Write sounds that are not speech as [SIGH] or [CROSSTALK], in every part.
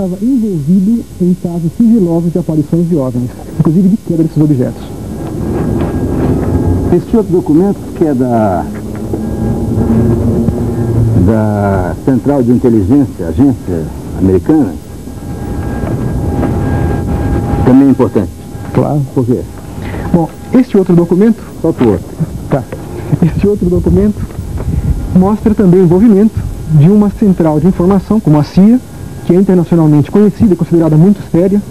estava envolvido em casos sigilosos de aparições de OVNIs, inclusive de queda desses objetos. Esse outro documento que é da da Central de Inteligência, agência americana, também é importante. Claro. Por quê? Bom, este outro documento... Solta o outro. Tá. Este outro documento mostra também o envolvimento de uma central de informação, como a CIA, que é internacionalmente conhecida e considerada muito séria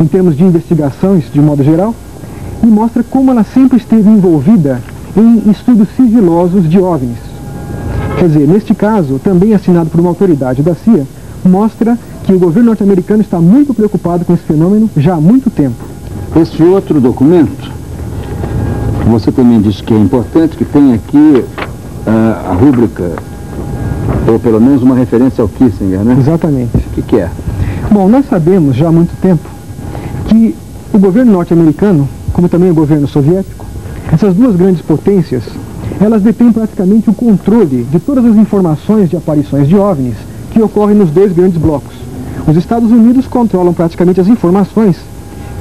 em termos de investigações de modo geral, e mostra como ela sempre esteve envolvida em estudos sigilosos de OVNIs. Quer dizer, neste caso, também assinado por uma autoridade da CIA, mostra que o governo norte-americano está muito preocupado com esse fenômeno já há muito tempo. Esse outro documento, você também disse que é importante, que tem aqui uh, a rúbrica, ou pelo menos uma referência ao Kissinger, né? Exatamente. O que, que é? Bom, nós sabemos já há muito tempo que o governo norte-americano, como também o governo soviético, essas duas grandes potências, elas detêm praticamente o controle de todas as informações de aparições de OVNIs que ocorrem nos dois grandes blocos. Os Estados Unidos controlam praticamente as informações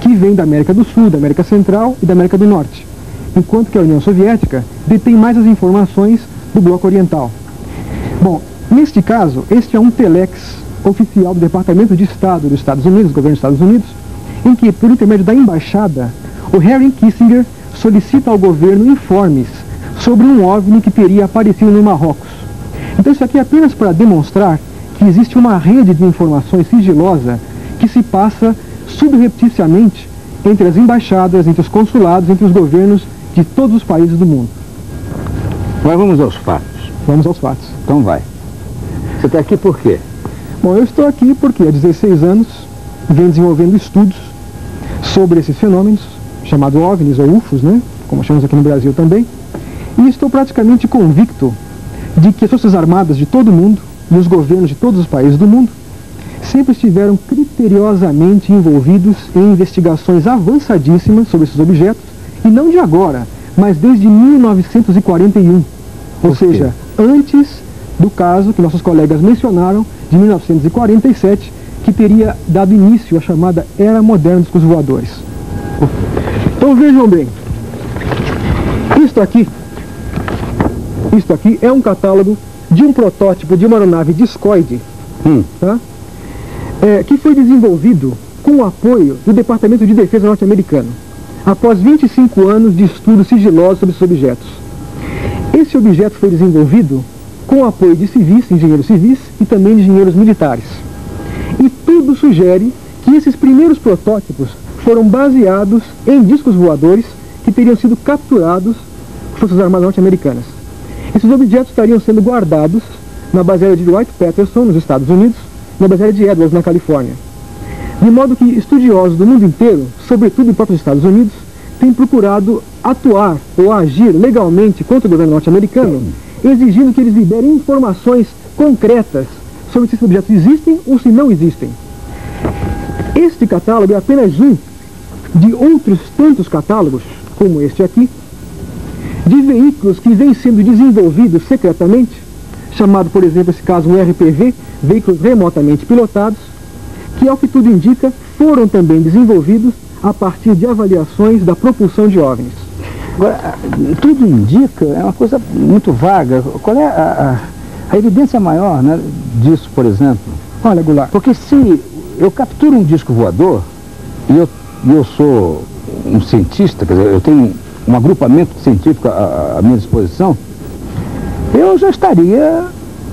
que vêm da América do Sul, da América Central e da América do Norte, enquanto que a União Soviética detém mais as informações do bloco oriental. Bom, neste caso, este é um telex oficial do Departamento de Estado dos Estados Unidos, do governo dos Estados Unidos, em que, por intermédio da embaixada, o Harry Kissinger solicita ao governo informes sobre um OVNI que teria aparecido no Marrocos. Então isso aqui é apenas para demonstrar que existe uma rede de informações sigilosa que se passa subrepticiamente entre as embaixadas, entre os consulados, entre os governos de todos os países do mundo. Mas vamos aos fatos. Vamos aos fatos. Então vai. Você está aqui por quê? Bom, eu estou aqui porque há 16 anos venho desenvolvendo estudos sobre esses fenômenos, chamados OVNIs ou UFOs, né? como chamamos aqui no Brasil também, e estou praticamente convicto de que as Forças Armadas de todo o mundo e os governos de todos os países do mundo sempre estiveram criteriosamente envolvidos em investigações avançadíssimas sobre esses objetos, e não de agora, mas desde 1941. Ou seja, antes do caso que nossos colegas mencionaram, de 1947, que teria dado início à chamada Era Moderna dos Voadores. Então vejam bem, isto aqui, isto aqui é um catálogo de um protótipo de uma aeronave discoide, hum. tá? É, que foi desenvolvido com o apoio do Departamento de Defesa norte-americano, após 25 anos de estudos sigilosos sobre esses objetos. Esse objeto foi desenvolvido com apoio de civis, engenheiros civis e também de engenheiros militares. E tudo sugere que esses primeiros protótipos foram baseados em discos voadores que teriam sido capturados por Forças Armadas norte-americanas. Esses objetos estariam sendo guardados na base aérea de Wright Patterson, nos Estados Unidos, na base aérea de Edwards, na Califórnia. De modo que estudiosos do mundo inteiro, sobretudo em próprios Estados Unidos, têm procurado atuar ou agir legalmente contra o governo norte-americano, exigindo que eles liberem informações concretas sobre se esses objetos existem ou se não existem. Este catálogo é apenas um de outros tantos catálogos, como este aqui, de veículos que vêm sendo desenvolvidos secretamente, chamado, por exemplo, esse caso, um RPV, veículos remotamente pilotados, que, ao que tudo indica, foram também desenvolvidos a partir de avaliações da propulsão de OVNIs. Agora, tudo indica, é uma coisa muito vaga. Qual é a, a, a evidência maior né, disso, por exemplo? Olha, Goulart. Porque se eu capturo um disco voador e eu, eu sou um cientista, quer dizer, eu tenho um agrupamento científico à, à minha disposição, eu já estaria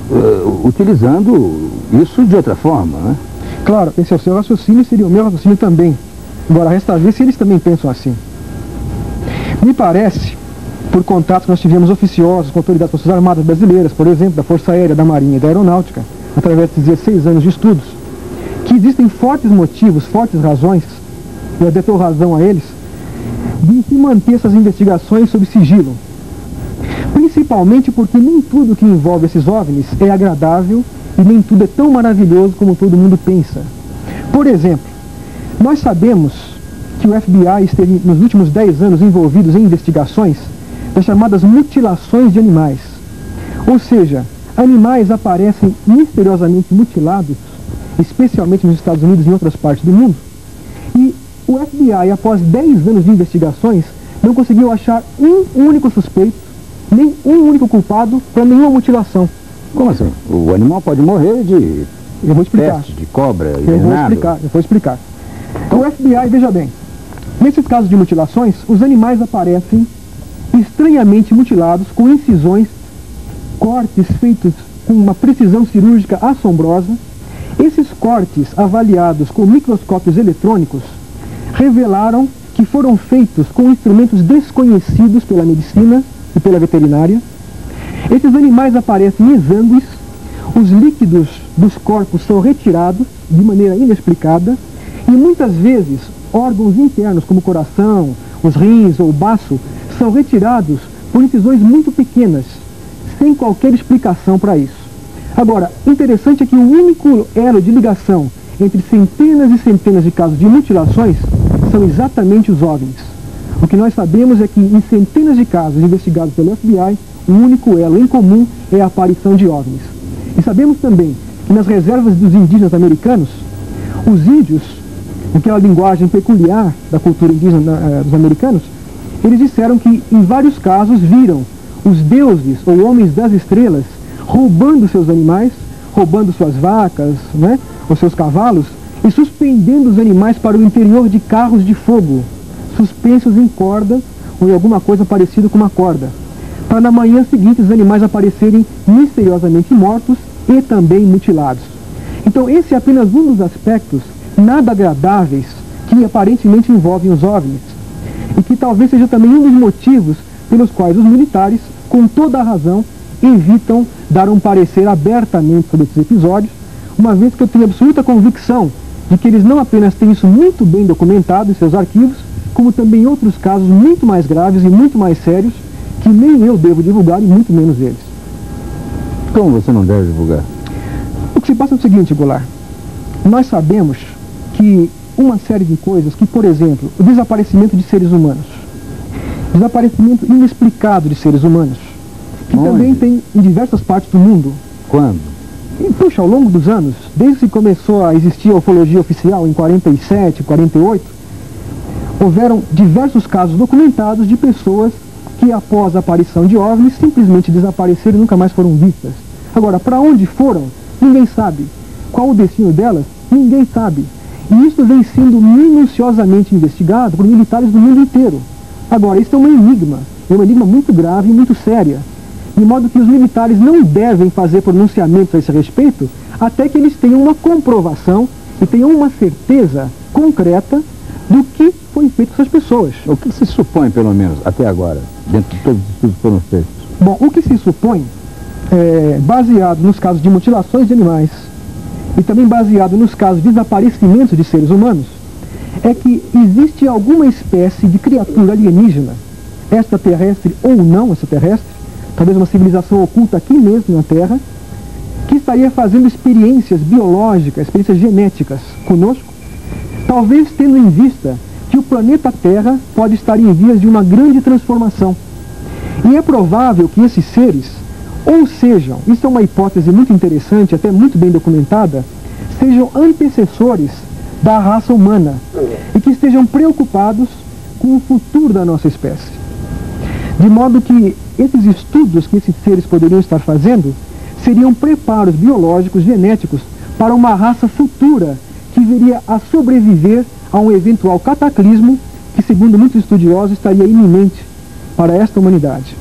uh, utilizando isso de outra forma, né? Claro, esse é o seu raciocínio seria o meu raciocínio também. Agora, resta ver se eles também pensam assim. Me parece, por contatos que nós tivemos oficiosos com autoridades das Forças Armadas Brasileiras, por exemplo, da Força Aérea, da Marinha e da Aeronáutica, através de 16 anos de estudos, que existem fortes motivos, fortes razões, e eu dou razão a eles, de se manter essas investigações sob sigilo. Principalmente porque nem tudo que envolve esses OVNIs é agradável e nem tudo é tão maravilhoso como todo mundo pensa. Por exemplo, nós sabemos que o FBI esteve nos últimos 10 anos envolvidos em investigações das chamadas mutilações de animais. Ou seja, animais aparecem misteriosamente mutilados especialmente nos Estados Unidos e em outras partes do mundo. E o FBI, após 10 anos de investigações, não conseguiu achar um único suspeito, nem um único culpado para nenhuma mutilação. Como assim? O animal pode morrer de Eu vou explicar. peste, de cobra, Eu vou explicar, eu vou explicar. O FBI, veja bem, nesses casos de mutilações, os animais aparecem estranhamente mutilados com incisões, cortes feitos com uma precisão cirúrgica assombrosa. Esses cortes, avaliados com microscópios eletrônicos, revelaram que foram feitos com instrumentos desconhecidos pela medicina e pela veterinária. Esses animais aparecem exângues, os líquidos dos corpos são retirados de maneira inexplicada e muitas vezes órgãos internos como o coração, os rins ou o baço são retirados por incisões muito pequenas, sem qualquer explicação para isso. Agora, interessante é que o único elo de ligação entre centenas e centenas de casos de mutilações são exatamente os OVNIs. O que nós sabemos é que em centenas de casos investigados pelo FBI, o único elo em comum é a aparição de OVNIs. E sabemos também que nas reservas dos indígenas americanos, os índios, aquela linguagem peculiar da cultura indígena eh, dos americanos, eles disseram que em vários casos viram os deuses ou homens das estrelas roubando seus animais, roubando suas vacas, né, os seus cavalos, e suspendendo os animais para o interior de carros de fogo, suspensos em cordas ou em alguma coisa parecida com uma corda, para na manhã seguinte os animais aparecerem misteriosamente mortos e também mutilados. Então esse é apenas um dos aspectos nada agradáveis que aparentemente envolvem os OVNIs e que talvez seja também um dos motivos pelos quais os militares, com toda a razão, evitam dar um parecer abertamente sobre esses episódios, uma vez que eu tenho absoluta convicção de que eles não apenas têm isso muito bem documentado em seus arquivos, como também outros casos muito mais graves e muito mais sérios que nem eu devo divulgar e muito menos eles. Como você não deve divulgar? O que se passa é o seguinte, Goulart. Nós sabemos que uma série de coisas, que por exemplo, o desaparecimento de seres humanos, desaparecimento inexplicado de seres humanos, que Onde? também tem em diversas partes do mundo. Quando? E, puxa, ao longo dos anos, desde que começou a existir a ufologia oficial em 47, 48, houveram diversos casos documentados de pessoas que após a aparição de OVNIs simplesmente desapareceram e nunca mais foram vistas. Agora, para onde foram? Ninguém sabe. Qual o destino delas? Ninguém sabe. E isso vem sendo minuciosamente investigado por militares do mundo inteiro. Agora, isso é um enigma, é um enigma muito grave e muito séria, de modo que os militares não devem fazer pronunciamentos a esse respeito até que eles tenham uma comprovação e tenham uma certeza concreta do que foi feito com essas pessoas. O que se supõe, pelo menos, até agora, dentro de todos os estudos que foram feitos? Bom, o que se supõe, é, baseado nos casos de mutilações de animais e também baseado nos casos de desaparecimento de seres humanos, é que existe alguma espécie de criatura alienígena, extraterrestre ou não extraterrestre, talvez uma civilização oculta aqui mesmo na Terra, que estaria fazendo experiências biológicas, experiências genéticas conosco, talvez tendo em vista que o planeta Terra pode estar em vias de uma grande transformação. E é provável que esses seres, ou sejam, isso é uma hipótese muito interessante, até muito bem documentada, sejam antecessores da raça humana e que estejam preocupados com o futuro da nossa espécie. De modo que esses estudos que esses seres poderiam estar fazendo seriam preparos biológicos, genéticos, para uma raça futura que viria a sobreviver a um eventual cataclismo que, segundo muitos estudiosos, estaria iminente para esta humanidade.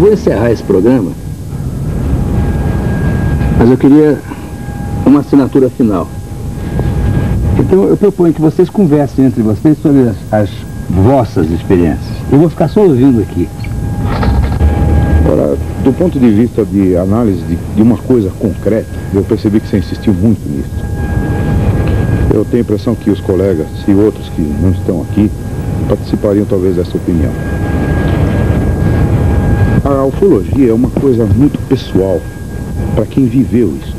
Vou encerrar esse programa, mas eu queria uma assinatura final. Então eu proponho que vocês conversem entre vocês sobre as, as vossas experiências. Eu vou ficar só ouvindo aqui. Agora, do ponto de vista de análise de, de uma coisa concreta, eu percebi que você insistiu muito nisso. Eu tenho a impressão que os colegas e outros que não estão aqui participariam talvez dessa opinião. A ufologia é uma coisa muito pessoal para quem viveu isso.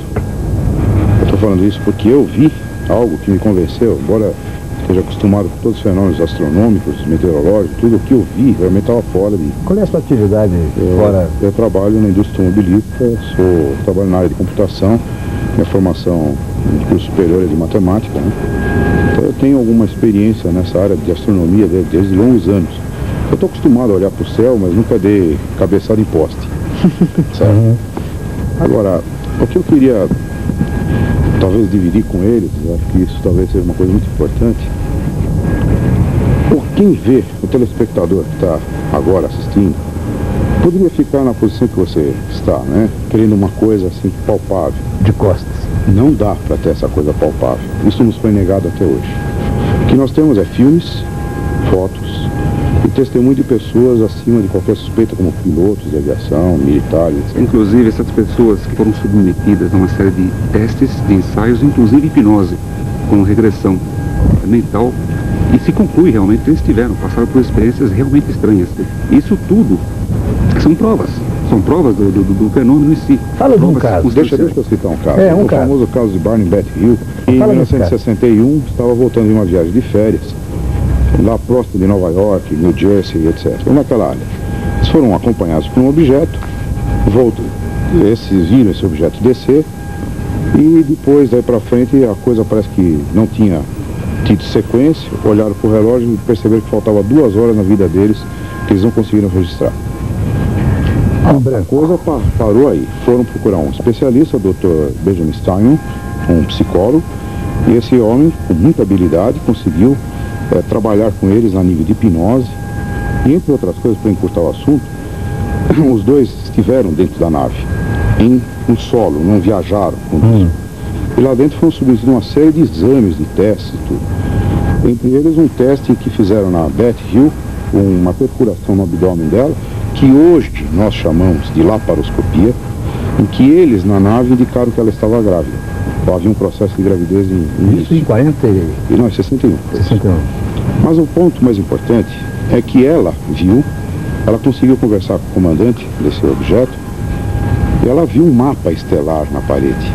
Eu estou falando isso porque eu vi algo que me convenceu, embora esteja acostumado com todos os fenômenos astronômicos, meteorológicos, tudo o que eu vi realmente estava fora de. Qual é a sua atividade eu, fora? Eu trabalho na indústria automobilística, sou, trabalho na área de computação, minha formação de curso superior é de matemática, né? Então eu tenho alguma experiência nessa área de astronomia desde, desde longos anos. Eu estou acostumado a olhar para o céu, mas nunca dei cabeçada em poste. [LAUGHS] Certo? Uhum. Agora, o que eu queria talvez dividir com eles, acho que isso talvez seja uma coisa muito importante. Por quem vê, o telespectador que está agora assistindo, poderia ficar na posição que você está, né? Querendo uma coisa assim palpável. De costas. Não dá para ter essa coisa palpável. Isso nos foi negado até hoje. O que nós temos é filmes, fotos, e testemunho de pessoas acima de qualquer suspeita, como pilotos de aviação, militares. Inclusive, essas pessoas que foram submetidas a uma série de testes, de ensaios, inclusive hipnose, com regressão mental, e se conclui realmente que eles tiveram, passaram por experiências realmente estranhas. Isso tudo são provas. São provas do, do, do fenômeno em si. Fala de um caso. Deixa, deixa eu citar um caso. É, um o caso. famoso caso de Barney Beth Hill. Em 1961, estava voltando de uma viagem de férias lá próximo de Nova York, New Jersey, etc. Naquela área. Eles foram acompanhados por um objeto, voltam, esses viram esse objeto descer e depois daí para frente a coisa parece que não tinha tido sequência, olharam para o relógio e perceberam que faltava duas horas na vida deles que eles não conseguiram registrar. A coisa parou aí. Foram procurar um especialista, o Dr. Benjamin Steinman, um psicólogo, e esse homem, com muita habilidade, conseguiu é, trabalhar com eles na nível de hipnose. E entre outras coisas, para encurtar o assunto, [CLEARS THROAT] os dois estiveram dentro da nave, em um solo, não viajaram Hum. E lá dentro foram submetidos uma série de exames, de testes e tudo. Entre eles um teste que fizeram na Beth Hill, uma perfuração no abdômen dela, que hoje nós chamamos de laparoscopia, em que eles na nave indicaram que ela estava grávida. Então, havia um processo de gravidez em, em Isso em 40 e... Não, em 61. 61. Mas o ponto mais importante é que ela viu, ela conseguiu conversar com o comandante desse objeto, e ela viu um mapa estelar na parede.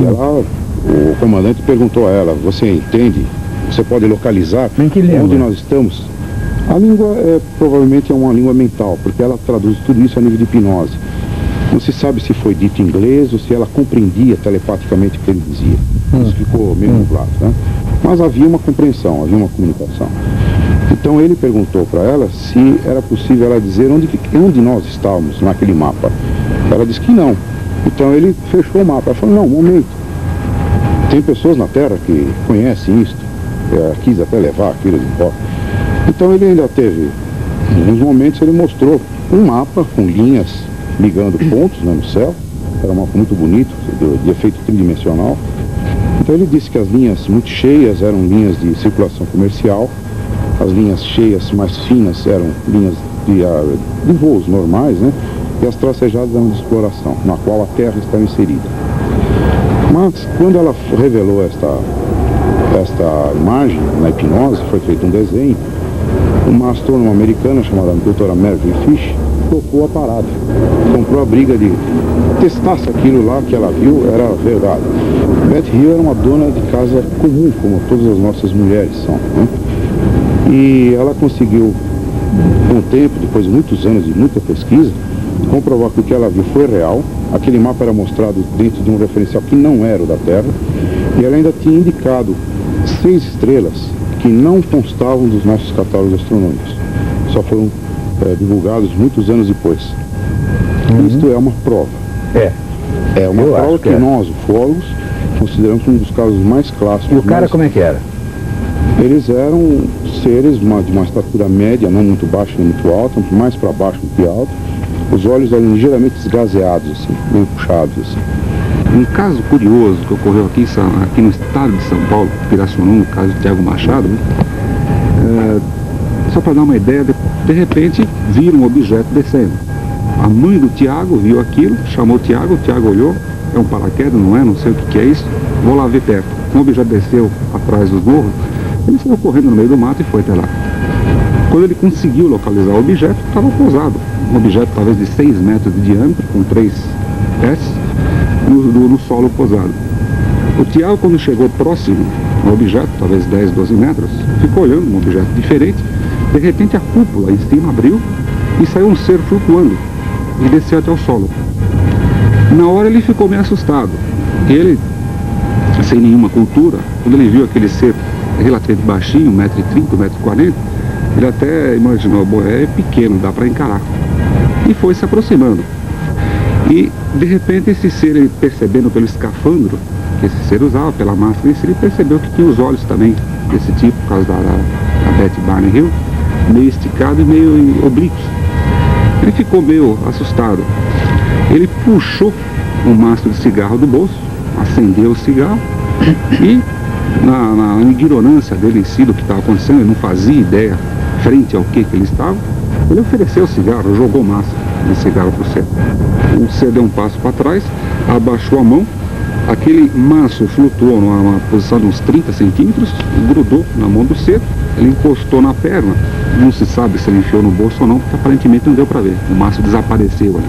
E ela, o comandante perguntou a ela, você entende? Você pode localizar onde nós estamos? A língua é, provavelmente é uma língua mental, porque ela traduz tudo isso a nível de hipnose. Não se sabe se foi dito em inglês ou se ela compreendia telepaticamente o que ele dizia. Hum. Isso ficou meio hum. nublado, né? Mas havia uma compreensão, havia uma comunicação. Então ele perguntou para ela se era possível ela dizer onde, onde nós estávamos naquele mapa. Ela disse que não. Então ele fechou o mapa. Ela falou, não, um momento. Tem pessoas na Terra que conhecem isto. É, quis até levar aquilo de embora. Então ele ainda teve, em alguns momentos ele mostrou um mapa com linhas ligando pontos né, no céu. Era um mapa muito bonito, de efeito tridimensional. Então ele disse que as linhas muito cheias eram linhas de circulação comercial, as linhas cheias mais finas eram linhas de, uh, de voos normais, né? E as tracejadas eram de exploração, na qual a Terra está inserida. Mas quando ela revelou esta, esta imagem na hipnose, foi feito um desenho, uma astrônoma americana chamada doutora Mervyn Fish tocou a parada. Comprou a briga de testar se aquilo lá que ela viu era verdade. Beth Hill era uma dona de casa comum, como todas as nossas mulheres são. Né? E ela conseguiu, com o tempo, depois de muitos anos de muita pesquisa, comprovar que o que ela viu foi real. Aquele mapa era mostrado dentro de um referencial que não era o da Terra. E ela ainda tinha indicado seis estrelas que não constavam dos nossos catálogos astronômicos. Só foram é, divulgados muitos anos depois. Uhum. Isto é uma prova. É. É uma Eu prova que, que é. nós, ufólogos, consideramos um dos casos mais clássicos. E o cara como é que era? Eles eram seres de uma, de uma estatura média, não muito baixa nem muito alta, mais para baixo do que alto. Os olhos eram ligeiramente esgazeados, assim, meio puxados. Assim. Um caso curioso que ocorreu aqui, aqui no estado de São Paulo, Pirassununga, no caso de Tiago Machado, né? é, só para dar uma ideia, de, de repente viram um objeto descendo. A mãe do Tiago viu aquilo, chamou o Tiago, o Tiago olhou, é um paraquedas, não é? Não sei o que, que é isso, vou lá ver perto. O objeto desceu atrás dos morros, ele saiu correndo no meio do mato e foi até lá. Quando ele conseguiu localizar o objeto, estava pousado. Um objeto talvez de 6 metros de diâmetro, com três pés, no, no, no solo posado. O Tiago, quando chegou próximo um objeto, talvez 10, 12 metros, ficou olhando um objeto diferente, de repente a cúpula em cima abriu e saiu um ser flutuando e desceu até o solo. Na hora ele ficou meio assustado. Ele, sem nenhuma cultura, quando ele viu aquele ser relativamente baixinho, 1,30m, 1,40m, ele até imaginou, bom, é pequeno, dá para encarar. E foi se aproximando. E, de repente, esse ser, ele percebendo pelo escafandro que esse ser usava, pela máscara, ele percebeu que tinha os olhos também desse tipo, por causa da, da, da Betty Barney Hill, meio esticado e meio oblíquos. Ele ficou meio assustado. Ele puxou um maço de cigarro do bolso, acendeu o cigarro e, na, na ignorância dele em si do que estava acontecendo, ele não fazia ideia frente ao que, que ele estava, ele ofereceu o cigarro, jogou massa de cigarro para o ser. O ser deu um passo para trás, abaixou a mão, aquele maço flutuou numa posição de uns 30 centímetros, grudou na mão do ser, ele encostou na perna, não se sabe se ele enfiou no bolso ou não, porque aparentemente não deu para ver. O maço desapareceu ali.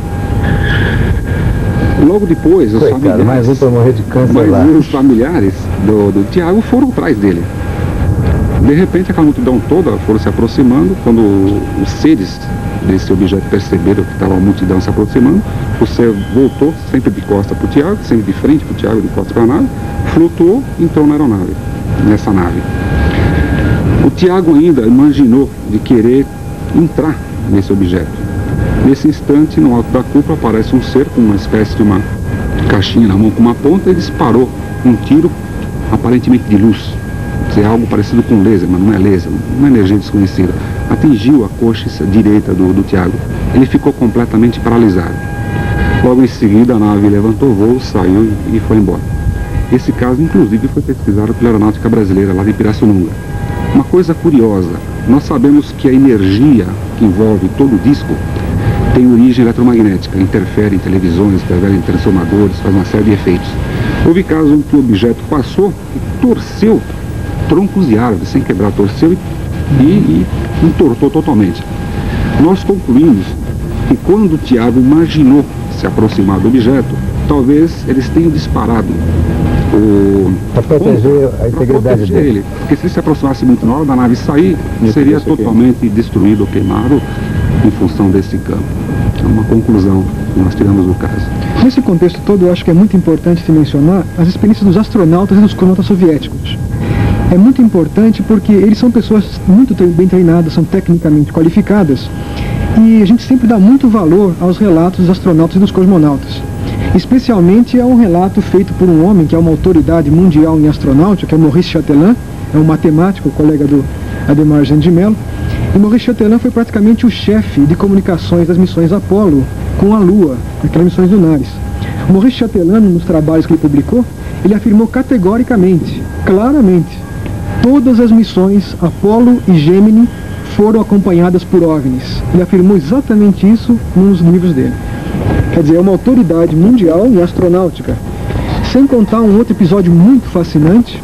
Logo depois, os Coitado, familiares, mais um para morrer de câncer lá. os familiares do, do Tiago foram atrás dele. De repente, aquela multidão toda foram se aproximando. Quando os seres desse objeto perceberam que estava a multidão se aproximando, o ser voltou sempre de costa para o Tiago, sempre de frente para o Tiago, de costa para a nave, flutuou entrou na aeronave, nessa nave. O Tiago ainda imaginou de querer entrar nesse objeto. Nesse instante, no alto da cúpula, aparece um ser com uma espécie de uma caixinha na mão com uma ponta e disparou um tiro aparentemente de luz. Dizer, algo parecido com laser, mas não é laser, uma energia desconhecida. Atingiu a coxa direita do, do Tiago. Ele ficou completamente paralisado. Logo em seguida, a nave levantou voo, saiu e, e foi embora. Esse caso, inclusive, foi pesquisado pela Aeronáutica Brasileira, lá de Pirassununga. Uma coisa curiosa, nós sabemos que a energia que envolve todo o disco tem origem eletromagnética, interfere em televisões, interfere em transformadores, faz uma série de efeitos. Houve casos em que o objeto passou e torceu troncos de árvores, sem quebrar, torceu e, e, e entortou totalmente. Nós concluímos que quando o Tiago imaginou se aproximar do objeto, talvez eles tenham disparado o Para proteger a integridade proteger dele. ele. Porque se ele se aproximasse muito na hora da nave sair, Ia seria ser totalmente destruído ou queimado em função desse campo. É uma conclusão que nós tiramos do caso. Nesse contexto todo, eu acho que é muito importante se mencionar as experiências dos astronautas e dos cosmonautas soviéticos. É muito importante porque eles são pessoas muito bem treinadas, são tecnicamente qualificadas, e a gente sempre dá muito valor aos relatos dos astronautas e dos cosmonautas. Especialmente a um relato feito por um homem que é uma autoridade mundial em astronáutica, que é Maurice Chatelain, é um matemático, colega do Ademar de Mello, e Maurice Chatelain foi praticamente o chefe de comunicações das missões Apollo com a Lua, aquelas missões lunares. Maurice Chatelain, nos trabalhos que ele publicou, ele afirmou categoricamente, claramente, todas as missões Apollo e Gemini foram acompanhadas por OVNIs. Ele afirmou exatamente isso nos livros dele. Quer dizer, é uma autoridade mundial em astronáutica. Sem contar um outro episódio muito fascinante,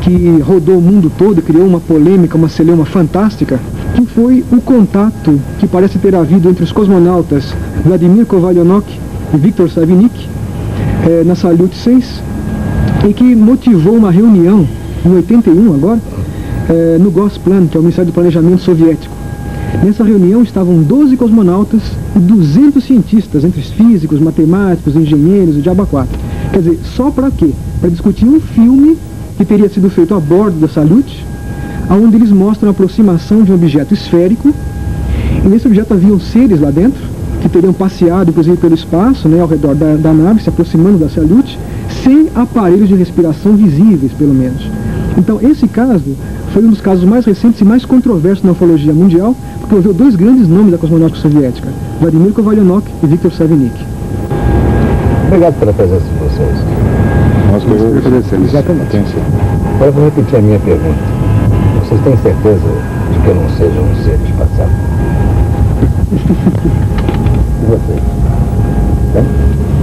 que rodou o mundo todo, criou uma polêmica, uma celeuma fantástica, que foi o contato que parece ter havido entre os cosmonautas Vladimir Kovalyonok e Viktor Savinik eh, na Salyut 6 e que motivou uma reunião em 81 agora eh, no Gosplan, que é o Ministério do Planejamento Soviético. Nessa reunião estavam 12 cosmonautas e 200 cientistas, entre físicos, matemáticos, engenheiros e diabo. Quer dizer, só para quê? Para discutir um filme que teria sido feito a bordo da Salyut, onde eles mostram a aproximação de um objeto esférico, e nesse objeto haviam seres lá dentro, que teriam passeado, inclusive, pelo espaço, né, ao redor da, da nave, se aproximando da Salyut, sem aparelhos de respiração visíveis, pelo menos. Então, esse caso foi um dos casos mais recentes e mais controversos na ufologia mundial, porque envolveu dois grandes nomes da cosmonáutica soviética, Vladimir Kovalyonok e Viktor Savinik. Obrigado pela presença de vocês. Nós que agradecemos. Exatamente. Agora eu vou repetir a minha pergunta. Vocês têm certeza de que eu não seja um ser espacial? [LAUGHS] e vocês? Tem?